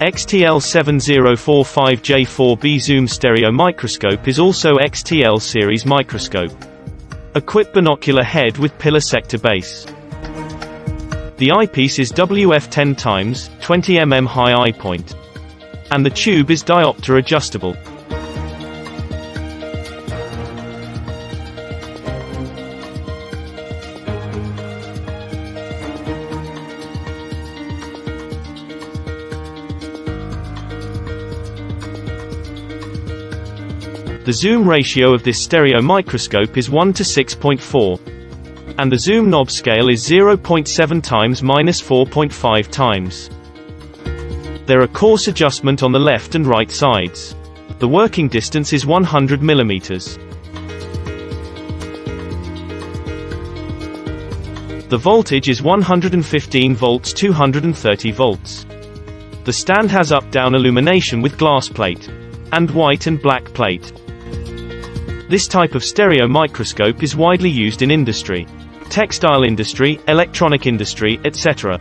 XTL7045J4B zoom stereo microscope is also XTL series microscope. Equipped binocular head with pillar sector base. The eyepiece is WF10 times 20 mm high eye point. And the tube is diopter adjustable. The zoom ratio of this stereo microscope is 1 to 6.4. And the zoom knob scale is 0.7 times minus 4.5 times. There are coarse adjustment on the left and right sides. The working distance is 100 millimeters. The voltage is 115 volts 230 volts. The stand has up-down illumination with glass plate. And white and black plate. This type of stereo microscope is widely used in industry, textile industry, electronic industry, etc.